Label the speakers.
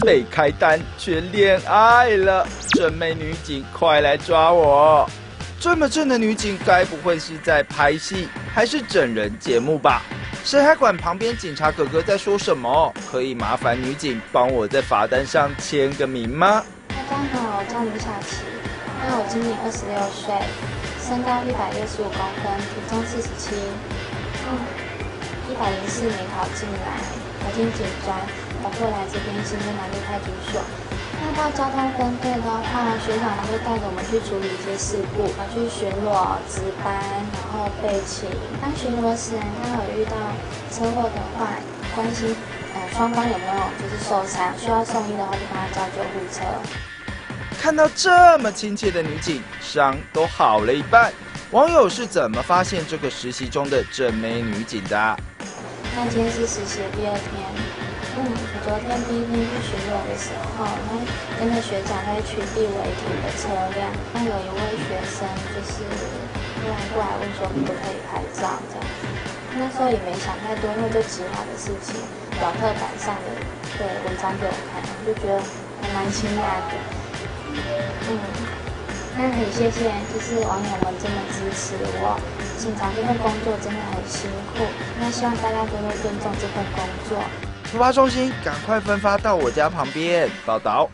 Speaker 1: 被开单却恋爱了，正妹女警快来抓我！这么正的女警，该不会是在拍戏还是整人节目吧？谁还管旁边警察哥哥在说什么？可以麻烦女警帮我在罚单上签个名吗？
Speaker 2: 大家好，我叫李小琪，那我今年二十六岁，身高一百六十五公分，体重四十七，百零四年考进来，考进警专，我后来这边新生南路派出所。那到交通分队的话，学长会带着我们去处理一些事故，啊，去巡逻、值班，然后备勤。当巡逻时，他有遇到车祸的话，关心呃双方有没有就是受伤，需要送医的话就帮他叫救护车。
Speaker 1: 看到这么亲切的女警，伤都好了一半。网友是怎么发现这个实习中的正美女警的？
Speaker 2: 那今天是实习第二天。嗯，我昨天第一天去巡逻的时候，然后跟着学长在取缔违停的车辆，那有一位学生就是突然过来问说可不可以拍照这样，那时候也没想太多，因为就执法的事情，表特板上的对文章给我看，我就觉得还蛮惊讶的。嗯，那很谢谢，就是网友们这么支持我，警察这份工作真的很辛苦，那希望大家多多尊重这份工作。
Speaker 1: 突发中心，赶快分发到我家旁边报道。